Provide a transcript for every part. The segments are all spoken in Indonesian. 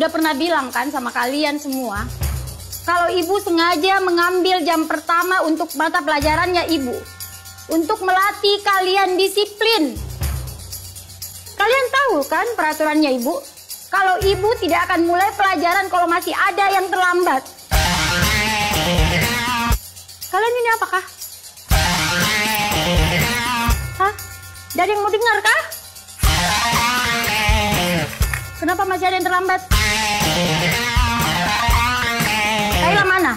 sudah pernah bilang kan sama kalian semua, kalau ibu sengaja mengambil jam pertama untuk mata pelajarannya ibu, untuk melatih kalian disiplin. Kalian tahu kan peraturannya ibu? Kalau ibu tidak akan mulai pelajaran kalau masih ada yang terlambat. Kalian ini apakah? Hah? Dari yang mau dengar kah? Kenapa masih ada yang terlambat? Kaila mana?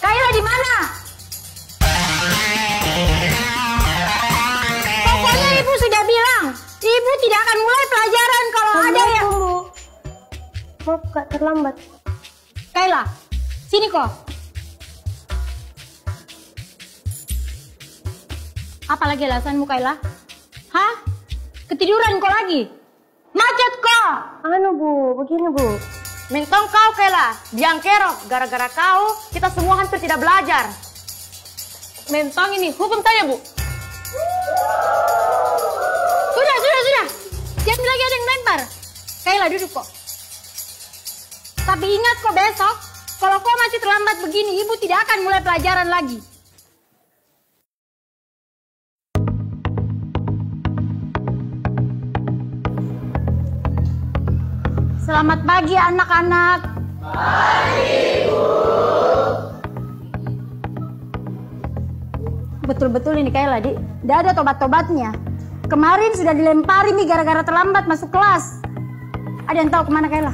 Kaila di mana? Pokoknya ibu sudah bilang, ibu tidak akan mulai pelajaran kalau ada yang... Bu. Maaf kak terlambat. Kaila, sini kok. Apa lagi alasanmu Kaila? Hah? Ketiduran kau lagi? Macet kok! Anu bu, begini bu. Mentong kau Kela, biang kerok. Gara-gara kau, kita semua hampir tidak belajar. Mentong ini, hukum saya bu. Sudah, sudah, sudah. Jangan lagi ada yang lempar. Kaila duduk kok. Tapi ingat kok besok, kalau kau masih terlambat begini, ibu tidak akan mulai pelajaran lagi. Selamat pagi anak-anak. Betul-betul ini kayak ladi, tidak ada tobat-tobatnya. Kemarin sudah dilempari nih gara-gara terlambat masuk kelas. Ada yang tahu ke mana Kaila?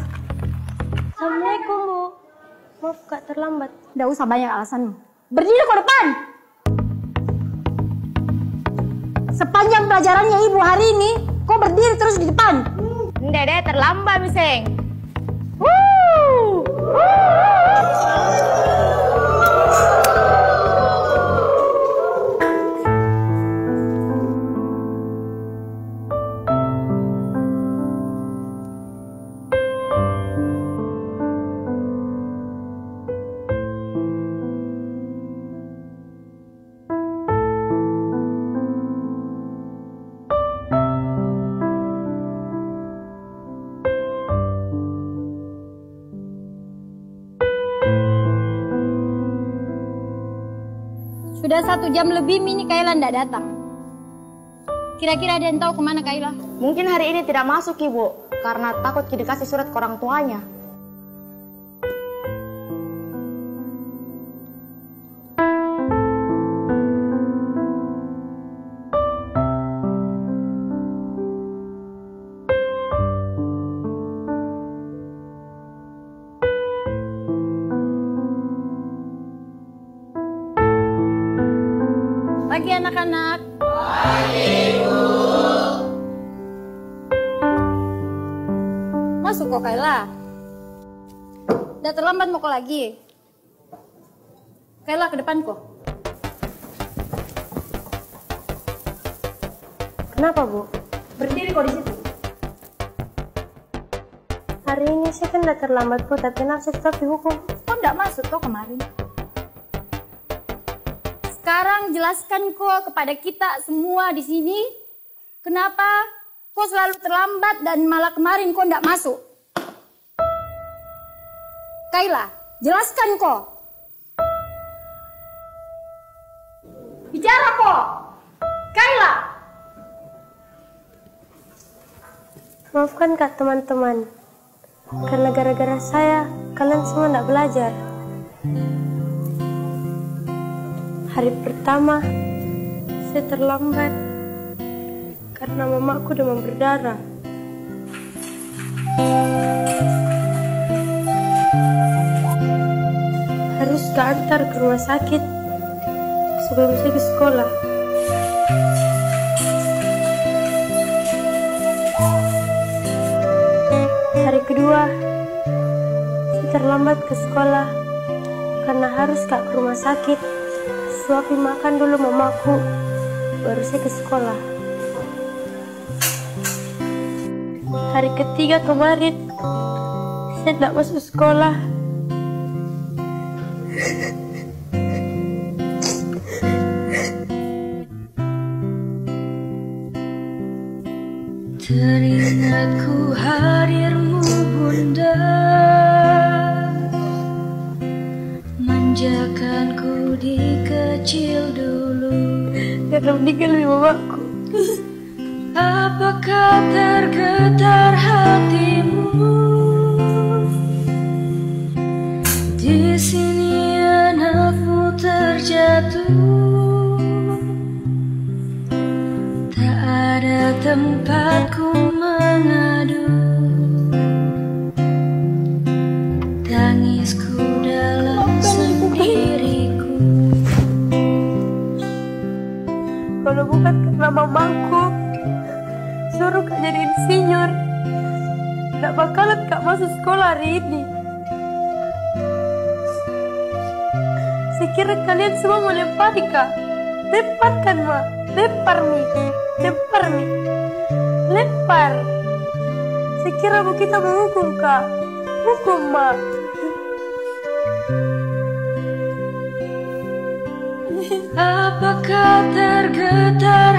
Assalamualaikum bu. Maaf kak terlambat. Tidak usah banyak alasanmu. Berdiri ke depan. Sepanjang pelajarannya ibu hari ini, kau berdiri terus di depan. Dede terlambat miseng. Sudah satu jam lebih Mini Kaila tidak datang. Kira-kira ada yang tahu ke mana Kaila? Mungkin hari ini tidak masuk ibu, karena takut dikasih surat ke orang tuanya. Anak-anak. Masuk kok Kaila. Udah terlambat mau kok lagi. Kaila ke depan kok. Kenapa bu? Berdiri kok di situ. Hari ini saya kan udah terlambat bu, tapi nafsu tetap dihukum. Kok enggak masuk kok kemarin? Sekarang jelaskan kok kepada kita semua di sini kenapa kok selalu terlambat dan malah kemarin kok enggak masuk. Kaila, jelaskan kok. Bicara kok. Kaila. Maafkan kak teman-teman. Karena gara-gara saya, kalian semua tidak belajar. Hari pertama, saya terlambat karena mamaku demam berdarah. Harus keantar ke rumah sakit sebelum saya ke sekolah. Hari kedua, saya terlambat ke sekolah karena harus ke rumah sakit suapin makan dulu mamaku baru saya ke sekolah. Hari ketiga kemarin saya tidak masuk sekolah. Teringatku hadirmu bunda. Manjakanku di kecil dulu. Karena meninggal mamaku Apakah tergetar hatimu? Di sini anakmu terjatuh. Tak ada tempatku mengadu bukan karena mamaku. Suruh kak jadi insinyur Tidak bakalan kak masuk sekolah hari ini. Kira kalian semua mau lempar kak Lempar kan ma. Lempar mi. Lempar mi. Lempar. Saya kira mau kita menghukum kak Hukum ma Apakah tergetar